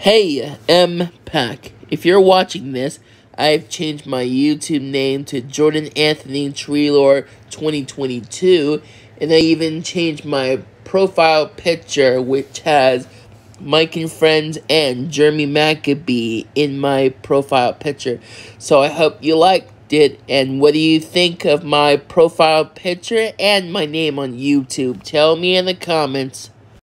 Hey, M Pack. If you're watching this, I've changed my YouTube name to Jordan Anthony Treloar 2022, and I even changed my profile picture, which has Mike and Friends and Jeremy Maccabee in my profile picture. So I hope you liked it, and what do you think of my profile picture and my name on YouTube? Tell me in the comments.